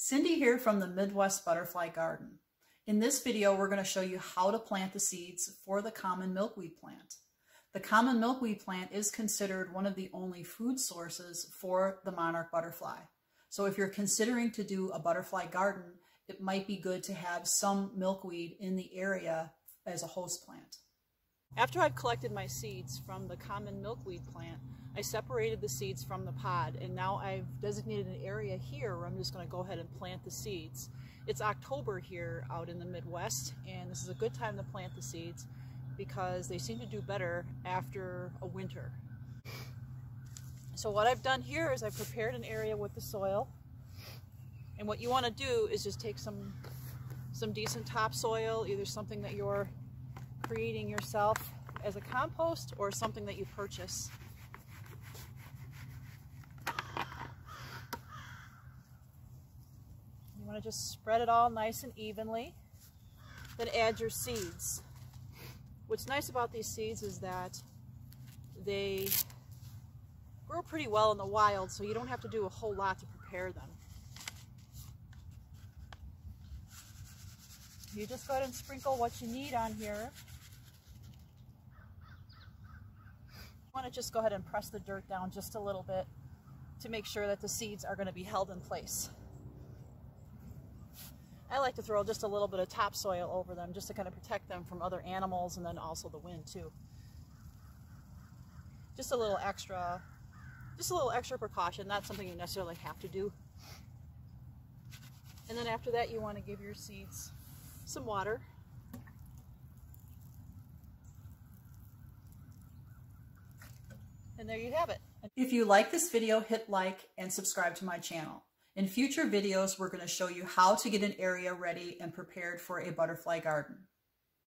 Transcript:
Cindy here from the Midwest Butterfly Garden. In this video, we're going to show you how to plant the seeds for the common milkweed plant. The common milkweed plant is considered one of the only food sources for the monarch butterfly. So if you're considering to do a butterfly garden, it might be good to have some milkweed in the area as a host plant. After I've collected my seeds from the common milkweed plant, I separated the seeds from the pod and now I've designated an area here where I'm just going to go ahead and plant the seeds. It's October here out in the Midwest and this is a good time to plant the seeds because they seem to do better after a winter. So what I've done here is I've prepared an area with the soil and what you want to do is just take some some decent topsoil, either something that you're creating yourself as a compost or something that you purchase. You want to just spread it all nice and evenly. Then add your seeds. What's nice about these seeds is that they grow pretty well in the wild, so you don't have to do a whole lot to prepare them. You just go ahead and sprinkle what you need on here. You want to just go ahead and press the dirt down just a little bit to make sure that the seeds are going to be held in place. I like to throw just a little bit of topsoil over them just to kind of protect them from other animals and then also the wind too. Just a little extra, just a little extra precaution, not something you necessarily have to do. And then after that you want to give your seeds some water. And there you have it. If you like this video, hit like and subscribe to my channel. In future videos, we're going to show you how to get an area ready and prepared for a butterfly garden.